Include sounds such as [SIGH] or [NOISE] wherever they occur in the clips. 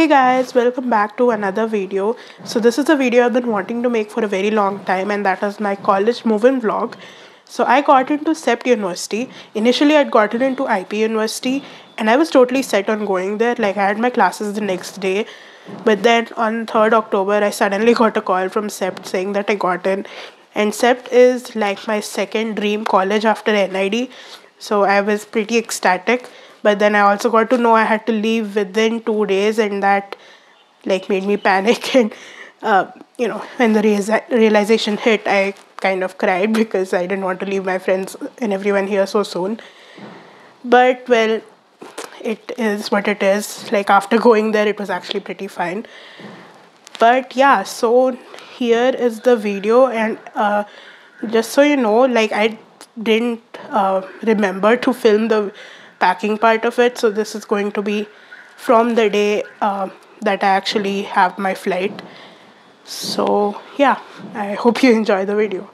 Hey guys, welcome back to another video. So this is a video I've been wanting to make for a very long time and that is my college move-in vlog. So I got into CEPT University. Initially I'd gotten into IP University and I was totally set on going there. Like I had my classes the next day. But then on 3rd October I suddenly [LAUGHS] got a call from CEPT saying that I got in. And CEPT is like my second dream college after NID. So I was pretty ecstatic but then i also got to know i had to leave within two days and that like made me [LAUGHS] panic and uh, you know when the realization hit i kind of cried [LAUGHS] because i didn't want to leave my friends and everyone here so soon but well it is what it is like after going there it was actually pretty fine but yeah so here is the video and uh, just so you know like i didn't uh, remember to film the packing part of it. So this is going to be from the day uh, that I actually have my flight. So yeah, I hope you enjoy the video.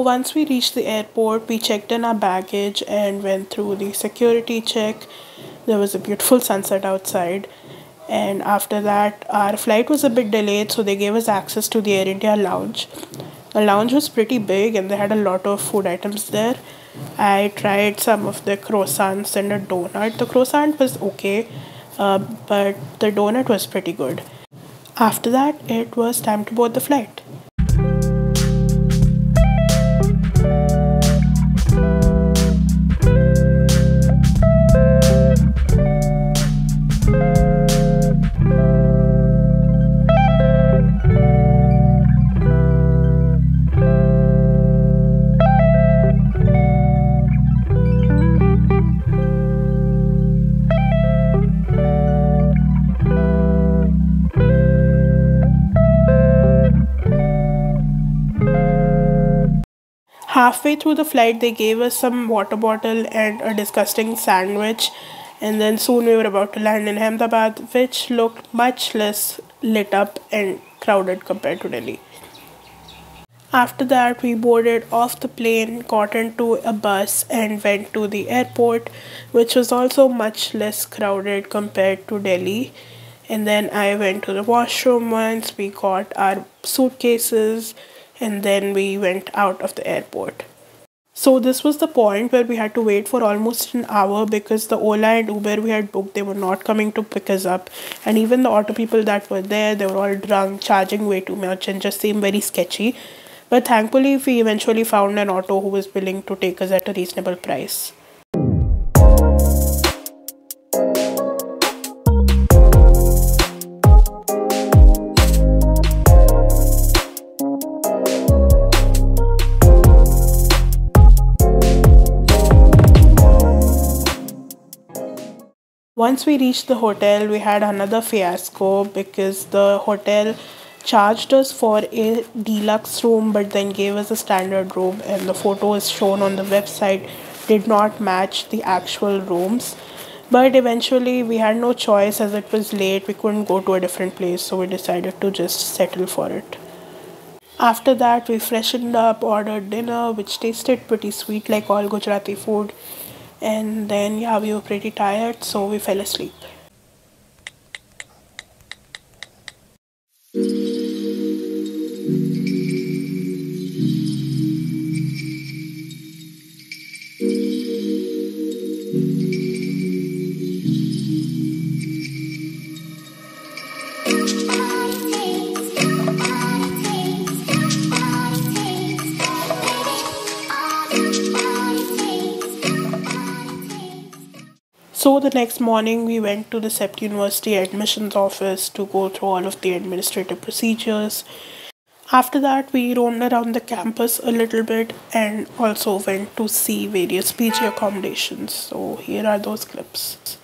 Once we reached the airport, we checked in our baggage and went through the security check. There was a beautiful sunset outside. And after that, our flight was a bit delayed, so they gave us access to the Air India lounge. The lounge was pretty big and they had a lot of food items there. I tried some of the croissants and a donut. The croissant was okay, uh, but the donut was pretty good. After that, it was time to board the flight. Halfway through the flight they gave us some water bottle and a disgusting sandwich. And then soon we were about to land in Ahmedabad which looked much less lit up and crowded compared to Delhi. After that we boarded off the plane, got into a bus and went to the airport which was also much less crowded compared to Delhi. And then I went to the washroom once, we got our suitcases and then we went out of the airport. So this was the point where we had to wait for almost an hour because the Ola and Uber we had booked they were not coming to pick us up and even the auto people that were there they were all drunk charging way too much and just seemed very sketchy but thankfully we eventually found an auto who was willing to take us at a reasonable price. Once we reached the hotel, we had another fiasco because the hotel charged us for a deluxe room but then gave us a standard room and the photos shown on the website did not match the actual rooms. But eventually we had no choice. As it was late we couldn't go to a different place so we decided to just settle for it. After that we freshened up ordered dinner which tasted pretty sweet like all gujarati food and then yeah we were pretty tired so we fell asleep So the next morning, we went to the CEPT University admissions office to go through all of the administrative procedures. After that, we roamed around the campus a little bit and also went to see various PG accommodations. So here are those clips.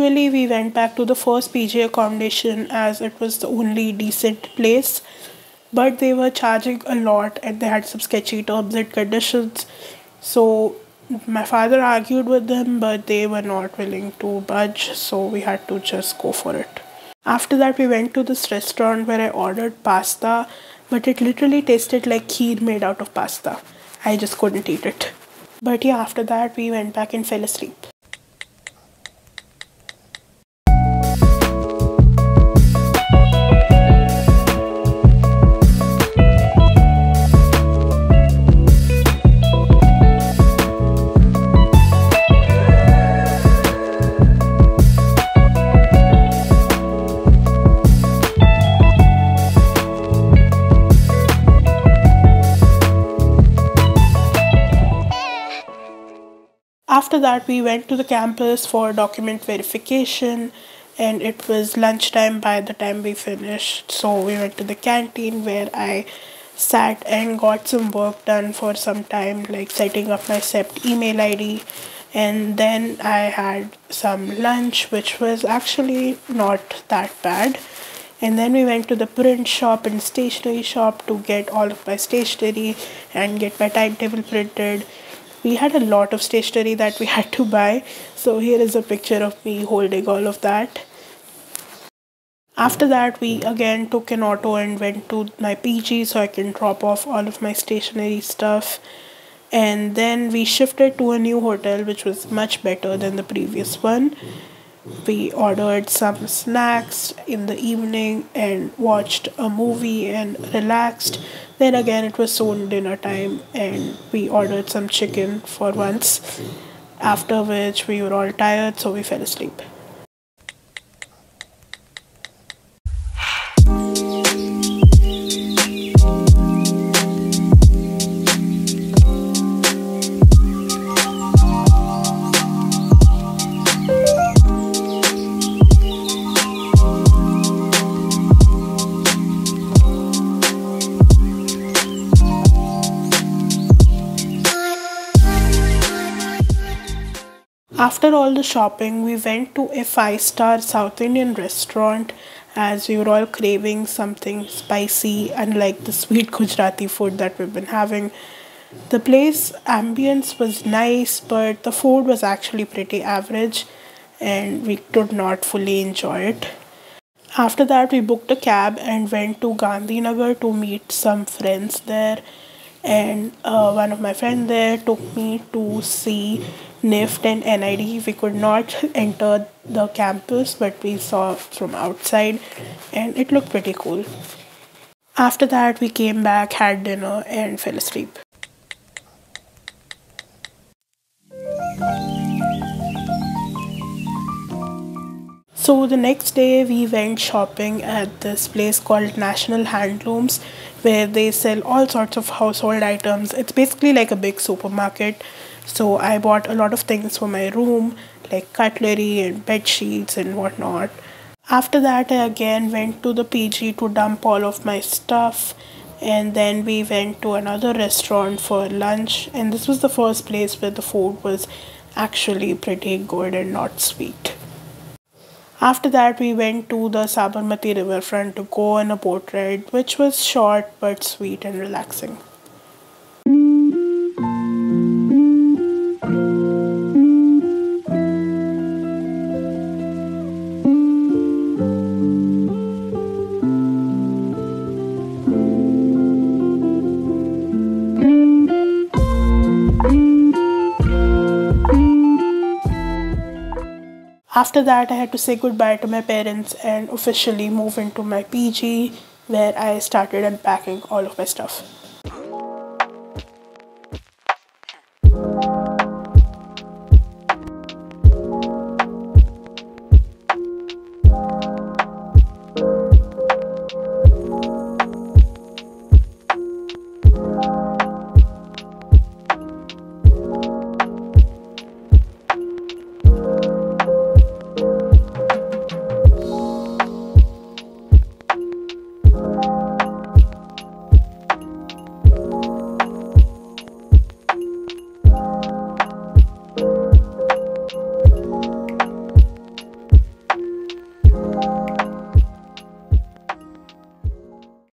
Eventually, we went back to the first PG accommodation as it was the only decent place. But they were charging a lot and they had some sketchy terms and conditions. So, my father argued with them, but they were not willing to budge, so we had to just go for it. After that, we went to this restaurant where I ordered pasta, but it literally tasted like kheer made out of pasta. I just couldn't eat it. But yeah, after that, we went back and fell asleep. After that, we went to the campus for document verification, and it was lunchtime by the time we finished. So, we went to the canteen where I sat and got some work done for some time, like setting up my CEPT email ID. And then I had some lunch, which was actually not that bad. And then we went to the print shop and stationery shop to get all of my stationery and get my timetable printed we had a lot of stationery that we [LAUGHS] had to buy. So here is a picture of me holding all of that. After that we again took an auto and went to my pg so i can drop off all of my stationery stuff. And then we shifted to a new hotel which was much better than the previous one we ordered some snacks in the evening and watched a movie and relaxed. Then again, it was soon dinner time, and we ordered some chicken for once. After which, we were all tired, so we fell asleep. After all the shopping, we went to a five star South Indian restaurant as we were all craving something spicy, unlike the sweet [LAUGHS] Gujarati food that we've been having. The place ambience was nice, but the food was actually pretty average and we could not fully enjoy it. After that, we booked a cab and went to Gandhinagar to meet some friends there. And uh, one of my friends there took me to see NIFT and NID. We could not enter the campus, but we saw from outside and it looked pretty cool. After that, we came back, had dinner, and fell asleep. So the next day we went shopping at this place called National Handlooms where they sell all sorts of household items. It's basically like a big supermarket so I bought a lot of things for my room like cutlery and bed sheets and whatnot. After that, I again went to the PG to dump all of my stuff and then we went to another restaurant for lunch and this was the first place where the food was actually pretty good and not sweet after that we went to the sabarmati riverfront to go on a boat ride which was short but sweet and relaxing After that, I had to say goodbye to my parents and officially move into my PG where I started unpacking all of my stuff.